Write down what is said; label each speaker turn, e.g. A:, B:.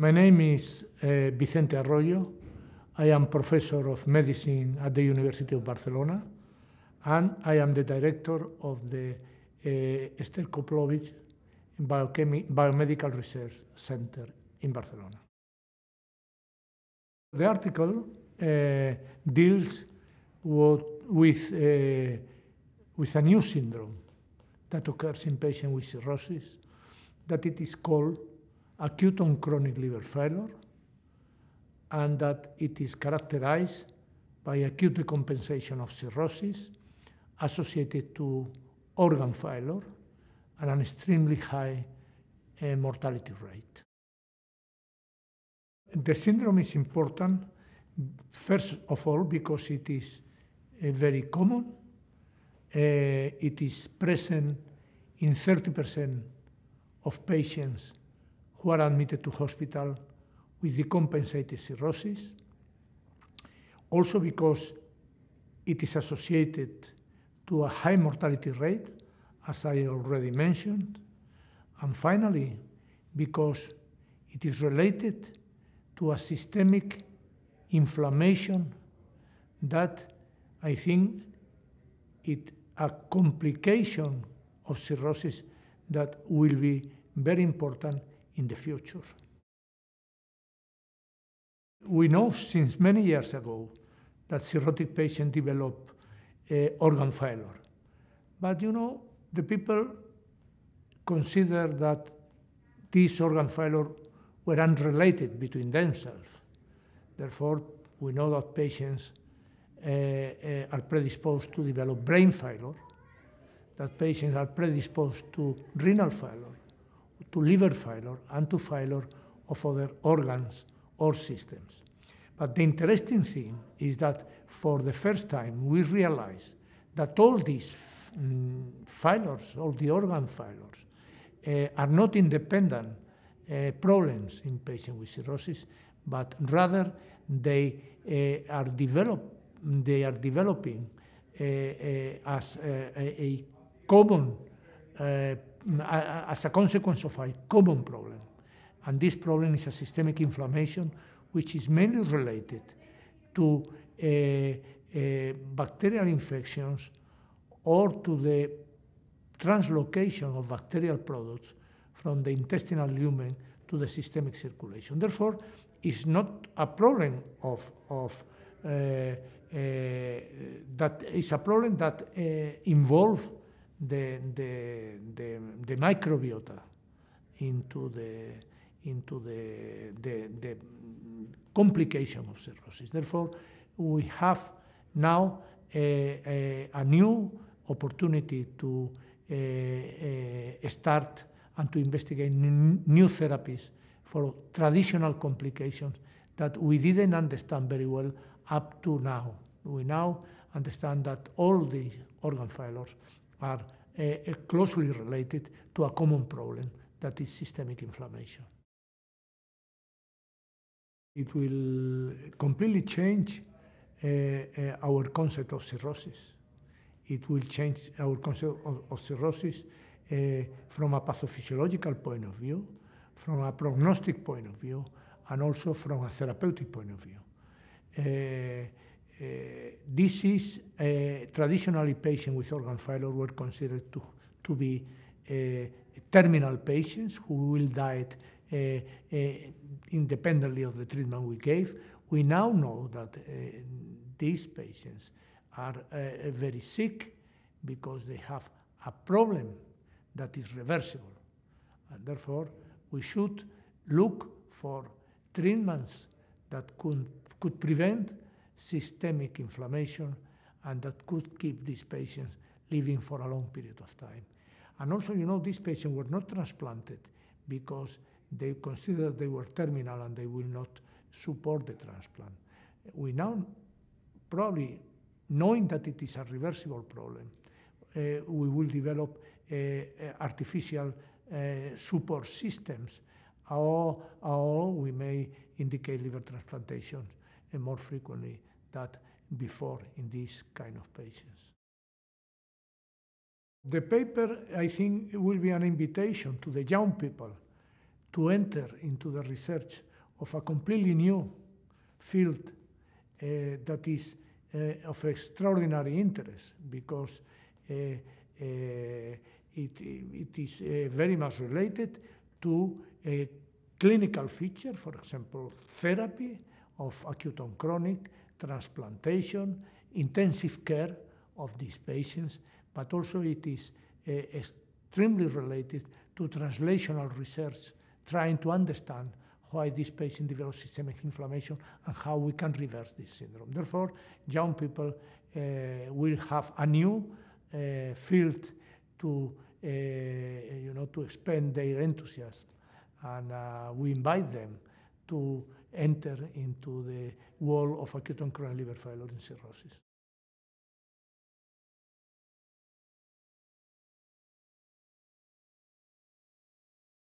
A: My name is uh, Vicente Arroyo. I am professor of medicine at the University of Barcelona, and I am the director of the uh, Esther Koplowitz Biomedical Research Center in Barcelona. The article uh, deals with, with, uh, with a new syndrome that occurs in patients with cirrhosis, that it is called acute on chronic liver failure, and that it is characterized by acute decompensation of cirrhosis associated to organ failure and an extremely high uh, mortality rate. The syndrome is important, first of all, because it is uh, very common. Uh, it is present in 30% of patients who are admitted to hospital with decompensated cirrhosis. Also because it is associated to a high mortality rate, as I already mentioned. And finally, because it is related to a systemic inflammation that I think it a complication of cirrhosis that will be very important in the future. We know since many years ago that cirrhotic patients develop uh, organ failure. But you know, the people consider that these organ failure were unrelated between themselves. Therefore, we know that patients uh, uh, are predisposed to develop brain failure, that patients are predisposed to renal failure, to liver failure, and to failure of other organs or systems. But the interesting thing is that for the first time we realize that all these mm, failures, all the organ failures, uh, are not independent uh, problems in patients with cirrhosis, but rather they uh, are develop, they are developing as a, common as a consequence of a common problem. And this problem is a systemic inflammation, which is mainly related to uh, uh, bacterial infections or to the translocation of bacterial products from the intestinal lumen to the systemic circulation. Therefore, it's not a problem of, of uh, that is a problem that involves the, the, the, the, microbiota into the, into the, the, the complication of cirrhosis. Therefore, we have now a, a, a new opportunity to uh, uh, start and to investigate new therapies for traditional complications that we didn't understand very well up to now. We now understand that all the organ failures are uh, closely related to a common problem that is systemic inflammation. It will completely change uh, uh, our concept of cirrhosis. It will change our concept of, of cirrhosis uh, from a pathophysiological point of view, from a prognostic point of view, and also from a therapeutic point of view. Uh, this is traditionally patients with organ failure were considered to, to be uh, terminal patients who will die uh, independently of the treatment we gave. We now know that these patients are very sick because they have a problem that is reversible. And therefore, we should look for treatments that could, could prevent systemic inflammation and that could keep these patients living for a long period of time. And also, you know, these patients were not transplanted because they considered they were terminal and they will not support the transplant. We now probably, knowing that it is a reversible problem, uh, we will develop uh, artificial uh, support systems or, or we may indicate liver transplantation more frequently that before in these kind of patients. The paper, I think, will be an invitation to the young people to enter into the research of a completely new field uh, that is uh, of extraordinary interest because uh, it, it is very much related to a clinical feature, for example, therapy of acute on chronic, transplantation, intensive care of these patients, but also it is uh, extremely related to translational research, trying to understand why this patient develops systemic inflammation and how we can reverse this syndrome. Therefore, young people uh, will have a new uh, field to, you know, to expend their enthusiasm. And uh, we invite them to enter into the world of acute and chronic liver failure cirrhosis.